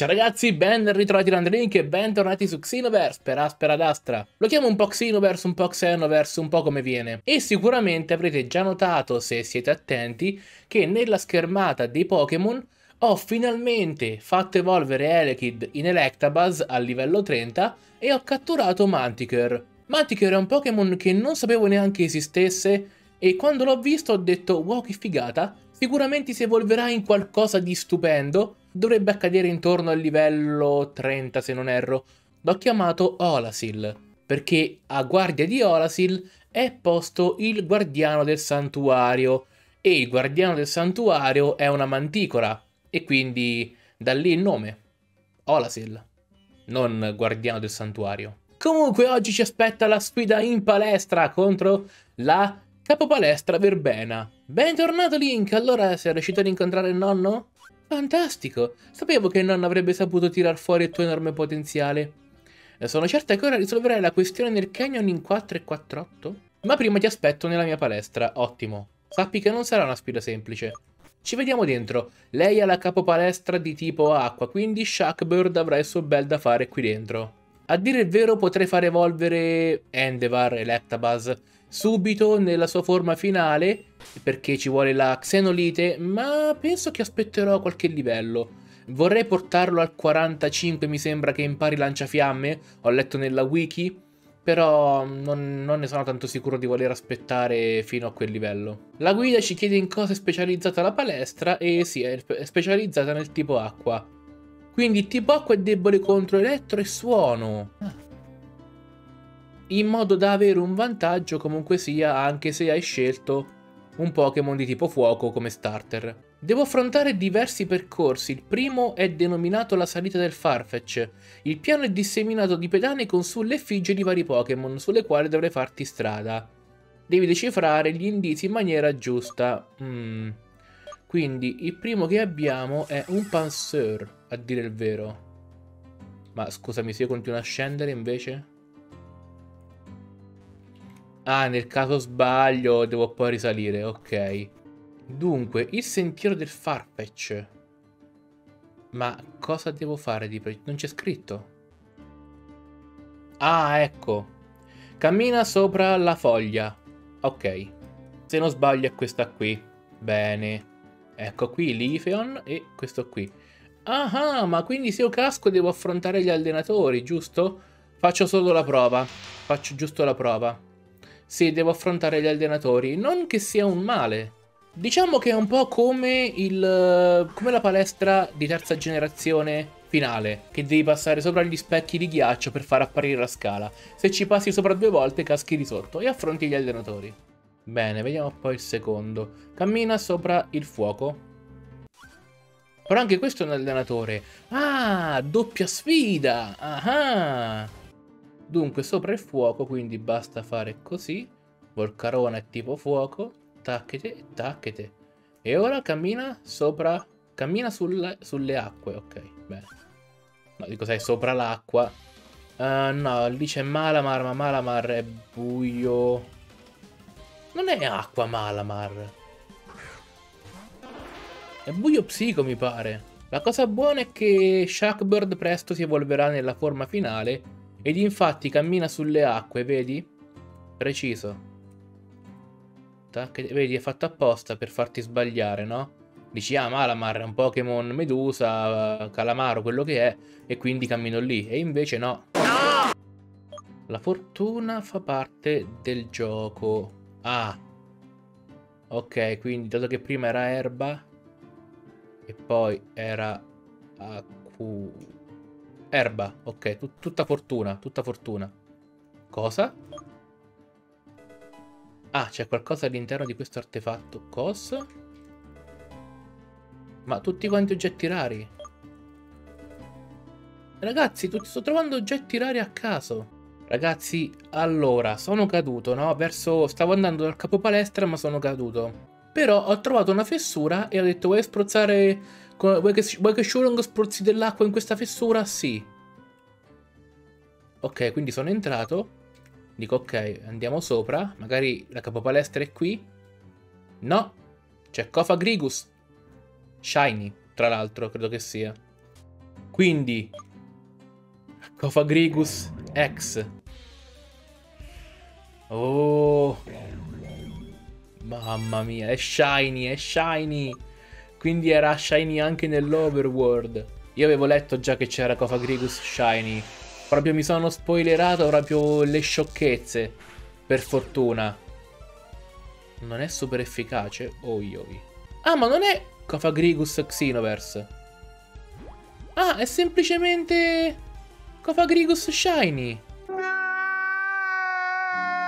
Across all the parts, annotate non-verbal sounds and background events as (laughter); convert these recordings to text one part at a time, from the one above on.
Ciao ragazzi, ben ritrovati da Andrink e bentornati su Xenoverse per Aspera d'Astra. Lo chiamo un po' Xenoverse, un po' Xenoverse, un po' come viene. E sicuramente avrete già notato, se siete attenti, che nella schermata dei Pokémon ho finalmente fatto evolvere Elekid in Electabuzz a livello 30 e ho catturato Manticore. Manticore è un Pokémon che non sapevo neanche esistesse e quando l'ho visto ho detto wow che figata, sicuramente si evolverà in qualcosa di stupendo dovrebbe accadere intorno al livello 30 se non erro. L'ho chiamato Olasil, perché a guardia di Olasil è posto il guardiano del santuario, e il guardiano del santuario è una manticora, e quindi da lì il nome, Olasil, non guardiano del santuario. Comunque oggi ci aspetta la sfida in palestra contro la capopalestra verbena. Bentornato Link, allora sei riuscito ad incontrare il nonno? Fantastico! Sapevo che non avrebbe saputo tirar fuori il tuo enorme potenziale. Sono certa che ora risolverai la questione nel canyon in 4 e 4-8? Ma prima ti aspetto nella mia palestra, ottimo. Sappi che non sarà una sfida semplice. Ci vediamo dentro. Lei ha la capopalestra di tipo acqua, quindi Shackbird avrà il suo bel da fare qui dentro. A dire il vero potrei far evolvere Endevar, Electabuzz, subito nella sua forma finale perché ci vuole la Xenolite, ma penso che aspetterò qualche livello. Vorrei portarlo al 45, mi sembra che impari lanciafiamme, ho letto nella wiki, però non, non, ne sono tanto sicuro di voler aspettare fino a quel livello. La guida ci chiede in cosa è specializzata la palestra e sì, è specializzata nel tipo acqua. Quindi il tipo acqua è debole contro elettro e suono. Ah in modo da avere un vantaggio comunque sia anche se hai scelto un Pokémon di tipo fuoco come starter. Devo affrontare diversi percorsi, il primo è denominato la salita del Farfetch. Il piano è disseminato di pedane con sulle effigie di vari Pokémon, sulle quali dovrai farti strada. Devi decifrare gli indizi in maniera giusta. Mm. Quindi il primo che abbiamo è un Panseur, a dire il vero. Ma scusami, se io continuo a scendere invece... Ah, nel caso sbaglio devo poi risalire, ok. Dunque, il sentiero del Farfetch. Ma cosa devo fare di preciso? Non c'è scritto. Ah, ecco. Cammina sopra la foglia. Ok. Se non sbaglio è questa qui. Bene. Ecco qui l'Ifeon e questo qui. Ah, ma quindi se io casco devo affrontare gli allenatori, giusto? Faccio solo la prova. Faccio giusto la prova. Sì, devo affrontare gli allenatori. Non che sia un male. Diciamo che è un po' come, il, come la palestra di terza generazione finale, che devi passare sopra gli specchi di ghiaccio per far apparire la scala. Se ci passi sopra due volte caschi di sotto e affronti gli allenatori. Bene, vediamo poi il secondo. Cammina sopra il fuoco. Però anche questo è un allenatore. Ah, doppia sfida! Ah! Dunque sopra il fuoco, quindi basta fare così. Volcarona è tipo fuoco. Tacchete, tacchete. E ora cammina sopra... Cammina sulle, sulle acque, ok, bene. No, dico sai, sopra l'acqua. Uh, no, lì c'è Malamar, ma Malamar è buio. Non è acqua Malamar. È buio psico, mi pare. La cosa buona è che Shackbird presto si evolverà nella forma finale ed infatti cammina sulle acque, vedi? Preciso. Tac, vedi, è fatto apposta per farti sbagliare, no? Dici, ah, Malamar è un Pokémon Medusa, Calamaro, quello che è, e quindi cammino lì. E invece no. no! La fortuna fa parte del gioco. Ah. Ok, quindi dato che prima era erba e poi era acqua Erba, ok, tut tutta fortuna, tutta fortuna. Cosa? Ah, c'è qualcosa all'interno di questo artefatto. Cosa? Ma tutti quanti oggetti rari. Ragazzi, sto trovando oggetti rari a caso. Ragazzi, allora, sono caduto, no? Verso... Stavo andando dal capo palestra, ma sono caduto. Però ho trovato una fessura e ho detto, vuoi spruzzare Vuoi che, vuoi che Shurong spruzzi dell'acqua in questa fessura? Sì. Ok, quindi sono entrato. Dico ok, andiamo sopra. Magari la capopalestra è qui. No. C'è Kofa Grigus. Shiny, tra l'altro, credo che sia. Quindi... Cofagrigus X. Oh... Mamma mia, è shiny, è shiny. Quindi era shiny anche nell'overworld. Io avevo letto già che c'era Cofagrigus shiny. Proprio mi sono spoilerato proprio le sciocchezze. Per fortuna. Non è super efficace? Oi oi. Ah, ma non è Cofagrigus Xenoverse. Ah, è semplicemente Cofagrigus Shiny.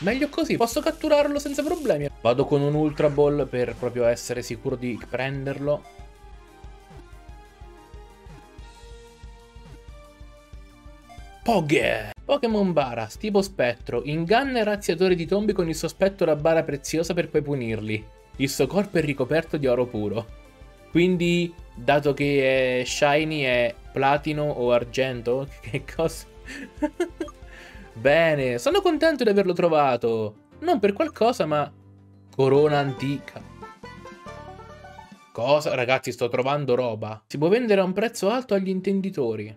Meglio così, posso catturarlo senza problemi. Vado con un Ultra Ball per proprio essere sicuro di prenderlo. Poghe! Pokémon Baras, tipo spettro, inganna i razziatori di tombi con il sospetto da bara preziosa per poi punirli. Il suo corpo è ricoperto di oro puro. Quindi, dato che è shiny, è platino o argento? (laughs) Che cosa? (laughs) Bene, sono contento di averlo trovato. Non per qualcosa, ma... Corona antica. Cosa? Ragazzi, sto trovando roba. Si può vendere a un prezzo alto agli intenditori.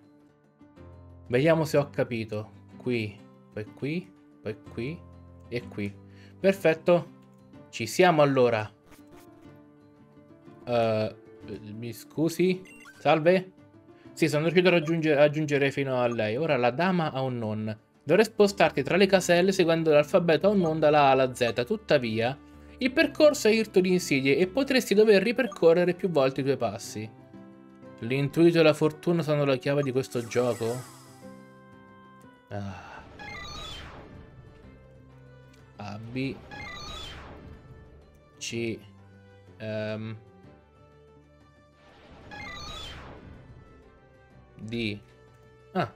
Vediamo se ho capito. Qui, poi qui, poi qui e qui. Perfetto. Ci siamo allora. Uh, mi scusi? Salve? Sì, sono riuscito a raggiungere, fino a lei. Ora la dama ha un non. Dovrai spostarti tra le caselle seguendo l'alfabeto a un non dalla A alla Z. Tuttavia, il percorso è irto di insidie e potresti dover ripercorrere più volte i tuoi passi. L'intuito e la fortuna sono la chiave di questo gioco? Ah. A, B, C, um, D. Ah.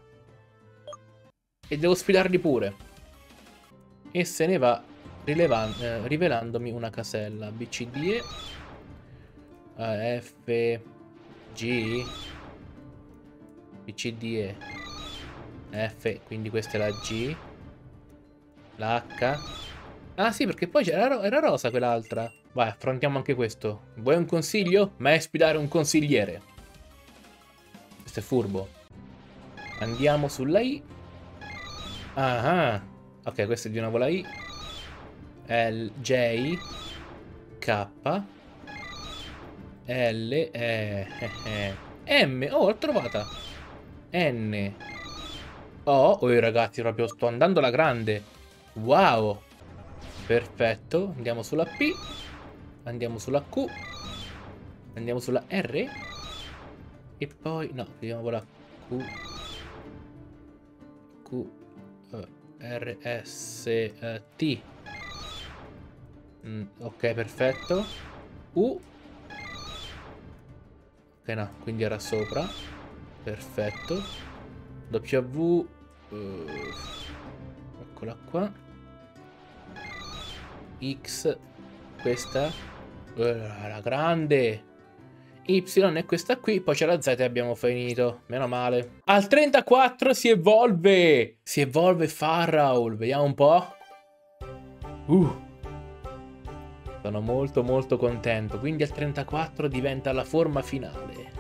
E devo sfidarli pure. E se ne va eh, rivelandomi una casella. B, C, D, E. F, G. B, C, D, E. F, quindi questa è la G. La H. Ah sì, perché poi era, era rosa quell'altra. Vai, affrontiamo anche questo. Vuoi un consiglio? Ma è sfidare un consigliere. Questo è furbo. Andiamo sulla I. Ah, ah. Ok, questa è di nuovo la I. L, J, K, L, E, eh, eh. M. Oh, l'ho trovata. N, Oh, oh ragazzi, proprio sto andando alla grande. Wow. Perfetto. Andiamo sulla P. Andiamo sulla Q. Andiamo sulla R. E poi... No, vediamo con la Q. Q. Uh, R, S, uh, T. Mm, ok, perfetto. U. Ok, no, quindi era sopra. Perfetto. W uh, eccola qua X questa uh, la grande Y è questa qui, poi c'è la Z e abbiamo finito. Meno male. Al 34 si evolve! Si evolve Farraul. Vediamo un po'. Uh. Sono molto molto contento. Quindi al 34 diventa la forma finale.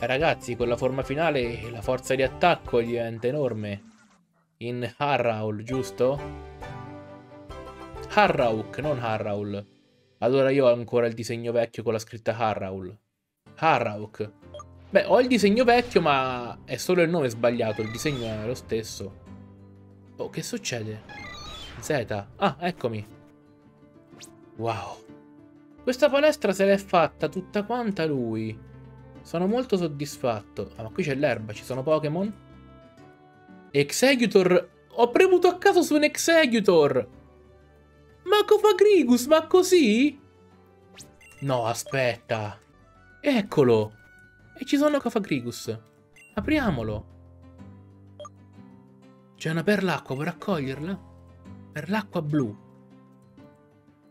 Ragazzi, con la forma finale la forza di attacco diventa enorme. In Harraul, giusto? Harrauk, non Harraul. Allora io ho ancora il disegno vecchio con la scritta Harraul. Harrauk. Beh, ho il disegno vecchio, ma è solo il nome sbagliato. Il disegno è lo stesso. Oh, che succede? Z. Ah, eccomi. Wow. Questa palestra se l'è fatta tutta quanta lui. Sono molto soddisfatto. Ah, ma qui c'è l'erba, ci sono Pokémon? Executor! Ho premuto a caso su un Executor! Ma Cofagrigus, ma così? No, aspetta. Eccolo! E ci sono Cofagrigus. Apriamolo. C'è una perlacqua, vuoi raccoglierla? Perlacqua blu.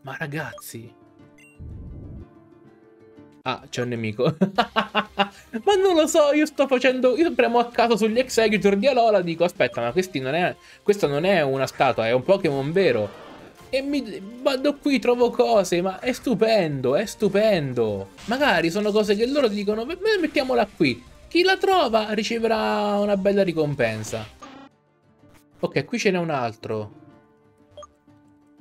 Ma ragazzi... Ah, c'è un nemico. (laughs) ma non lo so, io sto facendo... Io premo a caso sugli executor di Alola dico, aspetta, ma non è... questa non è una statua, è un Pokémon vero. E mi vado qui, trovo cose, ma è stupendo, è stupendo. Magari sono cose che loro dicono, mettiamola qui. Chi la trova riceverà una bella ricompensa. Ok, qui ce n'è un altro.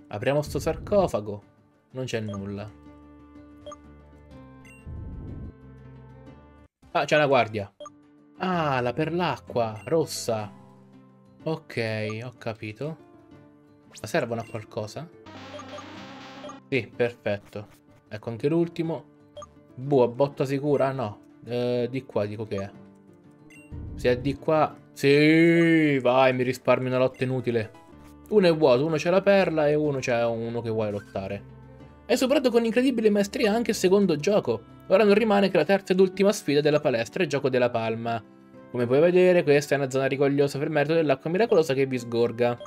Apriamo sto sarcofago. Non c'è nulla. Ah, c'è una guardia. Ah, la per l'acqua, rossa. Ok, ho capito. Ma servono a qualcosa? Sì, perfetto. Ecco anche l'ultimo. Boh, botta sicura? No. Eh, di qua dico che è. Se è di qua... Sì, vai, mi risparmio una lotta inutile. Uno è vuoto, uno c'è la perla e uno c'è uno che vuole lottare. Hai superato con incredibile maestria anche il secondo gioco. Ora non rimane che la terza ed ultima sfida della palestra, il gioco della palma. Come puoi vedere, questa è una zona rigogliosa per merito dell'acqua miracolosa che vi sgorga.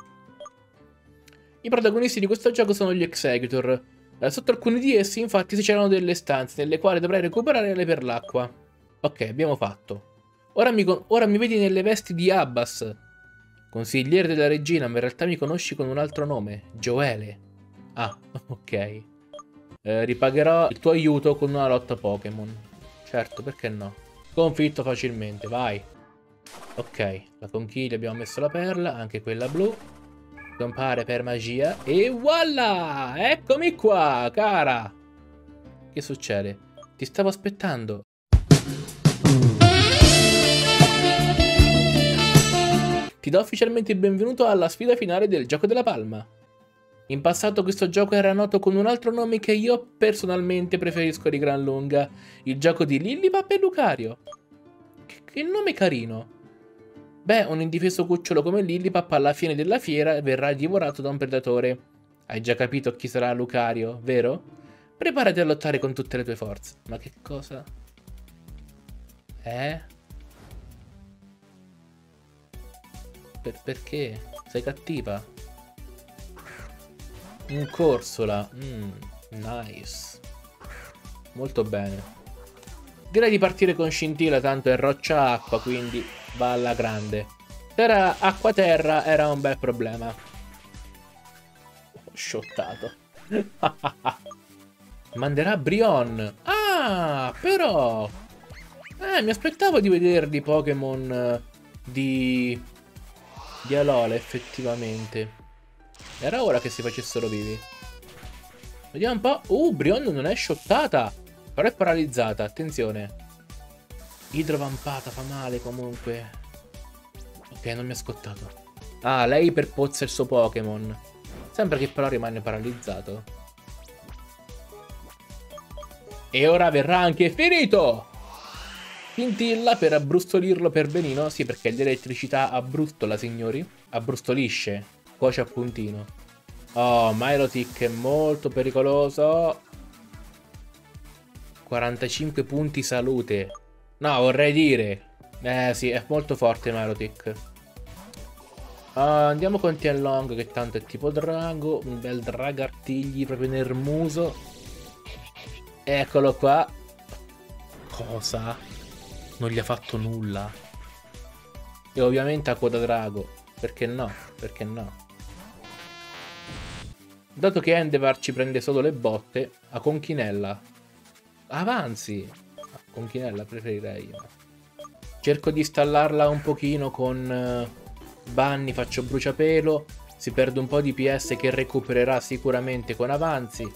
I protagonisti di questo gioco sono gli Executor. Sotto alcuni di essi, infatti, si c'erano delle stanze nelle quali dovrai recuperare le per l'acqua. Ok, abbiamo fatto. Ora mi, ora mi vedi nelle vesti di Abbas, consigliere della regina, ma in realtà mi conosci con un altro nome, Joele. Ah, (laughs) ok. Eh, ripagherò il tuo aiuto con una lotta Pokémon. Certo, perché no? Sconfitto facilmente, vai. Ok, la conchiglia abbiamo messo la perla, anche quella blu. Compare per magia. E voilà! Eccomi qua, cara! Che succede? Ti stavo aspettando. Ti do ufficialmente il benvenuto alla sfida finale del Gioco della Palma. In passato questo gioco era noto con un altro nome che io personalmente preferisco di gran lunga, il gioco di Lillipap e Lucario. Che, che nome carino. Beh, un indifeso cucciolo come Lillipap alla fine della fiera verrà divorato da un predatore. Hai già capito chi sarà Lucario, vero? Preparati a lottare con tutte le tue forze. Ma che cosa? Eh? Per perché? Sei cattiva? Un corsola. Mm, nice. Molto bene. Direi di partire con scintilla, tanto è roccia acqua, quindi va alla grande. Se era acqua-terra era un bel problema. Ho shottato. (laughs) Manderà Brion. Ah, però... Eh, mi aspettavo di vederli Pokémon eh, di di Alola effettivamente. Era ora che si facessero vivi. Vediamo un po'. Uh, Brion non è shottata. Però è paralizzata, attenzione. Idrovampata fa male comunque. Ok, non mi ha scottato. Ah, lei per pozza il suo Pokémon. Sembra che però rimane paralizzato. E ora verrà anche finito! Scintilla per abbrustolirlo per benino. Sì, perché l'elettricità abbrustola, signori. Abbrustolisce. Cuoce a puntino. Oh, Milotic è molto pericoloso. 45 punti salute. No, vorrei dire. Eh sì, è molto forte Milotic. Uh, andiamo con Tianlong che tanto è tipo drago. Un bel dragartigli proprio nel muso. Eccolo qua. Cosa? Non gli ha fatto nulla. E ovviamente a coda drago. Perché no? Perché no? Dato che Endevar ci prende solo le botte, a Conchinella. Avanzi! A Conchinella preferirei. Cerco di stallarla un pochino con uh, Bunny, faccio bruciapelo. Si perde un po' di PS che recupererà sicuramente con Avanzi.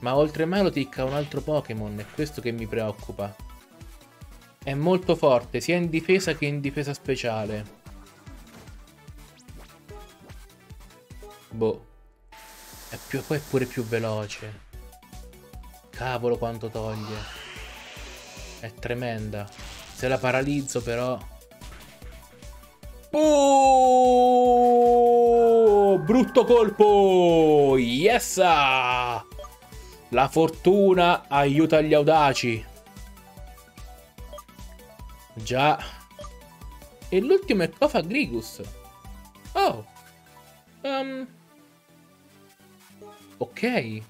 Ma oltre Melotic ha un altro Pokémon, è questo che mi preoccupa. È molto forte, sia in difesa che in difesa speciale. Boh. È più, è pure più veloce. Cavolo quanto toglie. È tremenda. Se la paralizzo però... Oh! Brutto colpo! Yes! La fortuna aiuta gli audaci. Già. E l'ultimo è Kofa Grigus. Oh. Um. Ok.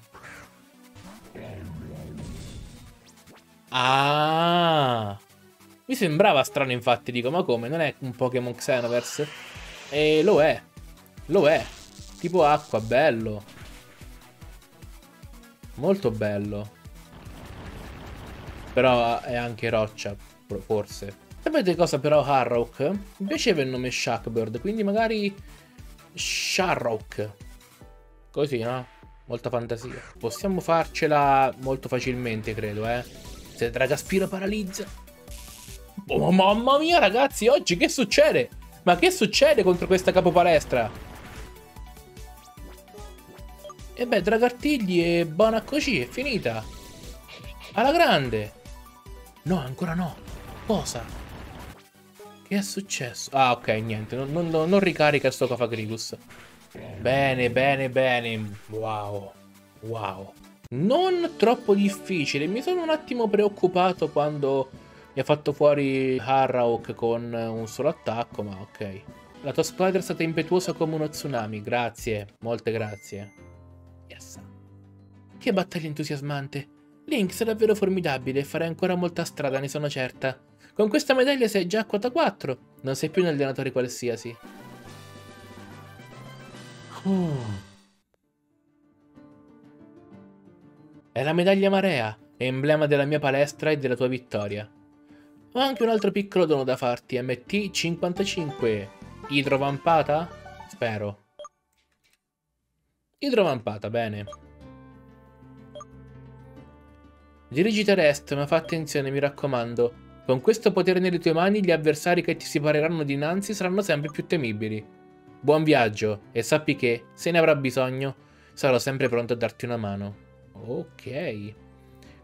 Ah. Mi sembrava strano infatti, dico, ma come? Non è un Pokémon Xenoverse? E lo è. Lo è. Tipo acqua, bello. Molto bello. Però è anche roccia forse. Sapete cosa però Harrock? Mi piaceva il nome Shackbird, quindi magari Sharrock. Così, no? Molta fantasia. Possiamo farcela molto facilmente, credo, eh. Se Dragaspiro paralizza. Oh, mamma mia, ragazzi, oggi che succede? Ma che succede contro questa capopalestra? E beh, Dragartigli e buona così, è finita. Alla grande. No, ancora no. Cosa? Che è successo? Ah, ok, niente. Non, non, non ricarica sto Cafagrigus. Bene, bene, bene. Wow. Wow. Non troppo difficile. Mi sono un attimo preoccupato quando mi ha fatto fuori Harrowk con un solo attacco, ma ok. La tua squadra è stata impetuosa come uno tsunami. Grazie, molte grazie. Yes. Che battaglia entusiasmante. Lynx è davvero formidabile e farai ancora molta strada, ne sono certa. Con questa medaglia sei già a quota 4. Non sei più un allenatore qualsiasi. Uh. È la medaglia marea, emblema della mia palestra e della tua vittoria. Ho anche un altro piccolo dono da farti, MT55. Idrovampata? Spero. Idrovampata, bene. Dirigiti a rest, ma fa attenzione, mi raccomando. Con questo potere nelle tue mani, gli avversari che ti si pareranno dinanzi saranno sempre più temibili. Buon viaggio, e sappi che, se ne avrà bisogno, sarò sempre pronto a darti una mano. Ok.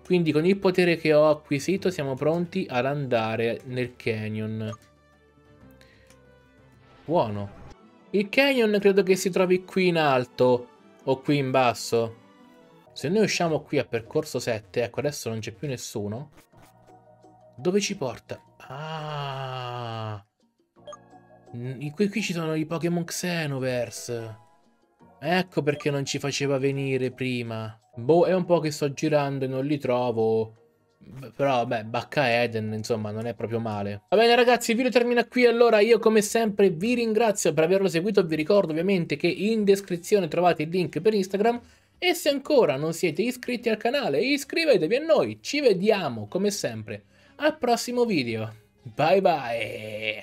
Quindi con il potere che ho acquisito siamo pronti ad andare nel canyon. Buono. Il canyon credo che si trovi qui in alto o qui in basso. Se noi usciamo qui a percorso 7, ecco adesso non c'è più nessuno. Dove ci porta? Ah. Qui, qui ci sono i Pokémon Xenoverse. Ecco perché non ci faceva venire prima. Boh, è un po' che sto girando e non li trovo. Però, beh, Bacca Eden, insomma, non è proprio male. Va bene, ragazzi, il video termina qui. Allora, io come sempre vi ringrazio per averlo seguito. Vi ricordo ovviamente che in descrizione trovate il link per Instagram. E se ancora non siete iscritti al canale, iscrivetevi a noi. Ci vediamo, come sempre, al prossimo video. Bye bye!